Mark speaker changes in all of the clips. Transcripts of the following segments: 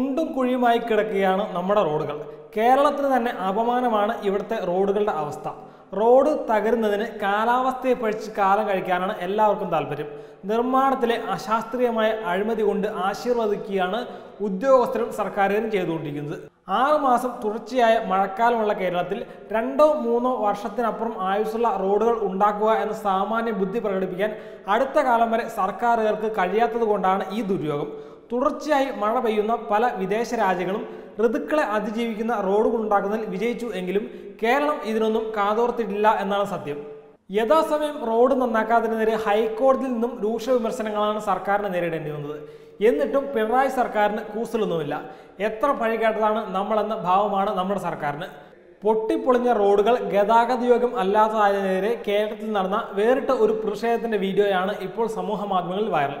Speaker 1: കുണ്ടും കുഴിയുമായി കിടക്കുകയാണ് നമ്മുടെ റോഡുകൾ. കേരളത്തിന് തന്നെ അപമാനമാണ് ഇവിടുത്തെ റോഡുകളുടെ അവസ്ഥ. റോഡ് തകരുന്നതിന് കാലാവസ്ഥയെ പഴിച്ച് കാലം കഴിക്കാനാണ് എല്ലാവർക്കും താല്പര്യം. നിർമ്മാണത്തിലെ അശാസ്ത്രീയമായ അഴിമതി കൊണ്ട് ആശീർവദിക്കുകയാണ് ഉദ്യോഗസ്ഥരും സർക്കാരും ചെയ്തുകൊണ്ടിരിക്കുന്നത്. ആറ് മാസം തുടർച്ചയായ മഴക്കാലമുള്ള കേരളത്തിൽ രണ്ടോ മൂന്നോ വർഷത്തിനപ്പുറം ആയുസ്സുള്ള റോഡുകൾ ഉണ്ടാക്കുക എന്ന സാമാന്യ ബുദ്ധി പ്രകടിപ്പിക്കാൻ അടുത്ത കാലം വരെ സർക്കാരുകാർക്ക് കഴിയാത്തത് കൊണ്ടാണ് ഈ ദുര്യോഗം. തുടർച്ചയായി മഴ പെയ്യുന്ന പല വിദേശ രാജ്യങ്ങളും ഋതുക്കളെ അതിജീവിക്കുന്ന റോഡുകൾ ഉണ്ടാക്കുന്നതിൽ വിജയിച്ചു എങ്കിലും കേരളം ഇതിനൊന്നും കാതോർത്തിട്ടില്ല എന്നാണ് സത്യം. യഥാസമയം റോഡ് നന്നാക്കാത്തതിനെതിരെ ഹൈക്കോടതിയിൽ നിന്നും രൂക്ഷ വിമർശനങ്ങളാണ് സർക്കാരിനെ നേരിടേണ്ടി വന്നത്. എന്നിട്ടും പിണറായി സർക്കാരിന് കൂസലൊന്നുമില്ല. എത്ര പഴികേട്ടതാണ് നമ്മളെന്ന ഭാവമാണ് നമ്മുടെ സർക്കാരിന്. പൊട്ടിപ്പൊളിഞ്ഞ റോഡുകൾ ഗതാഗത യോഗം അല്ലാത്തതായതിനെതിരെ കേരളത്തിൽ നടന്ന വേറിട്ട ഒരു പ്രതിഷേധത്തിന്റെ വീഡിയോയാണ് ഇപ്പോൾ സമൂഹ മാധ്യമങ്ങളിൽ വൈറൽ.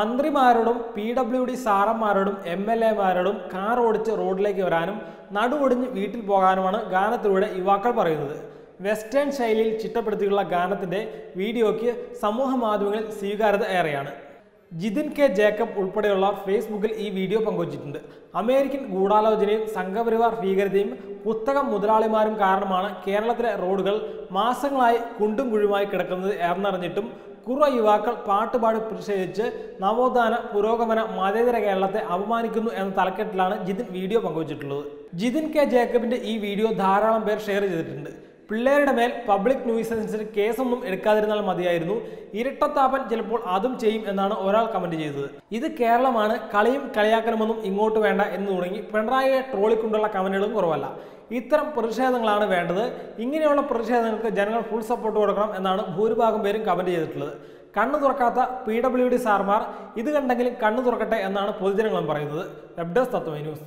Speaker 1: മന്ത്രിമാരോടും പി ഡബ്ല്യു ഡി സാറന്മാരോടും എം എൽ എമാരോടും കാർ ഓടിച്ച് റോഡിലേക്ക് വരാനും നടുവൊടിഞ്ഞ് വീട്ടിൽ പോകാനുമാണ് ഗാനത്തിലൂടെ യുവാക്കൾ പറയുന്നത്. വെസ്റ്റേൺ ശൈലിയിൽ ചിട്ടപ്പെടുത്തിയുള്ള ഗാനത്തിന്റെ വീഡിയോയ്ക്ക് സമൂഹ മാധ്യമങ്ങളിൽ സ്വീകാര്യത ഏറെയാണ്. ജിതിൻ കെ ജേക്കബ് ഉൾപ്പെടെയുള്ള ഫേസ്ബുക്കിൽ ഈ വീഡിയോ പങ്കുവച്ചിട്ടുണ്ട്. അമേരിക്കൻ ഗൂഢാലോചനയും സംഘപരിവാർ ഭീകരതയും പുസ്തകം മുതലാളിമാരും കാരണമാണ് കേരളത്തിലെ റോഡുകൾ മാസങ്ങളായി കുണ്ടും കുഴിയുമായി കിടക്കുന്നത് എന്നറിഞ്ഞിട്ടും കുറ യുവാക്കൾ പാട്ടുപാടി പ്രതിഷേധിച്ച് നവോത്ഥാന പുരോഗമന മതേതര കേരളത്തെ അപമാനിക്കുന്നു എന്ന തലക്കെട്ടിലാണ് ജിതിൻ വീഡിയോ പങ്കുവച്ചിട്ടുള്ളത്. ജിതിൻ കെ ജേക്കബിന്റെ ഈ വീഡിയോ ധാരാളം പേർ ഷെയർ ചെയ്തിട്ടുണ്ട്. പിള്ളേരുടെ മേൽ പബ്ലിക് ന്യൂസൻസിന് കേസൊന്നും എടുക്കാതിരുന്നാൽ മതിയായിരുന്നു. ഇരട്ടത്താപ്പൻ ചിലപ്പോൾ അതും ചെയ്യും എന്നാണ് ഒരാൾ കമന്റ് ചെയ്തത്. ഇത് കേരളമാണ് കളിയും കളിയാക്കണമെന്നും ഇങ്ങോട്ട് വേണ്ട എന്ന് തുടങ്ങി പിണറായിയെ ട്രോളിക്കൊണ്ടുള്ള കമന്റുകളും കുറവല്ല. ഇത്തരം പ്രതിഷേധങ്ങളാണ് വേണ്ടത്. ഇങ്ങനെയുള്ള പ്രതിഷേധങ്ങൾക്ക് ജനങ്ങൾ ഫുൾ സപ്പോർട്ട് കൊടുക്കണം എന്നാണ് ഭൂരിഭാഗം പേരും കമന്റ് ചെയ്തിട്ടുള്ളത്. കണ്ണു തുറക്കാത്ത പി ഡബ്ല്യു ഡി സാർമാർ ഇത് കണ്ടെങ്കിലും കണ്ണു തുറക്കട്ടെ എന്നാണ് പൊതുജനങ്ങളും പറയുന്നത്. Web desk Tatva news.